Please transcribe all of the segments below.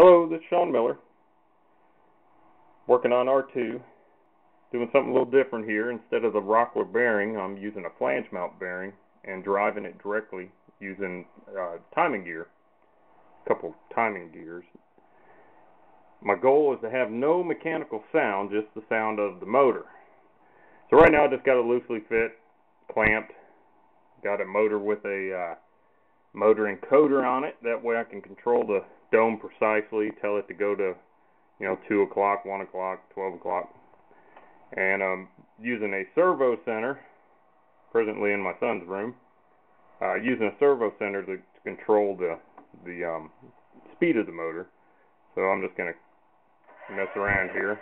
Hello, this is Sean Miller. Working on R2. Doing something a little different here. Instead of the Rockler bearing, I'm using a flange mount bearing and driving it directly using uh, timing gear. A couple timing gears. My goal is to have no mechanical sound, just the sound of the motor. So right now I just got a loosely fit, clamped, got a motor with a uh, motor encoder on it. That way I can control the dome precisely, tell it to go to, you know, 2 o'clock, 1 o'clock, 12 o'clock. And I'm using a servo center, presently in my son's room, uh, using a servo center to, to control the, the um, speed of the motor. So I'm just going to mess around here.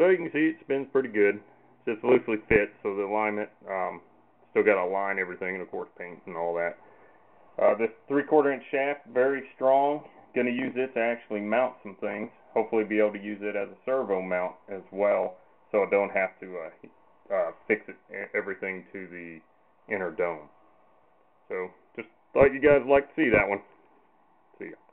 So you can see it spins pretty good. Just loosely fit, so the alignment um, still got to align everything, and of course paint and all that. Uh, this three-quarter inch shaft, very strong. Going to use it to actually mount some things. Hopefully, be able to use it as a servo mount as well, so I don't have to uh, uh, fix it everything to the inner dome. So just thought you guys like to see that one. See ya.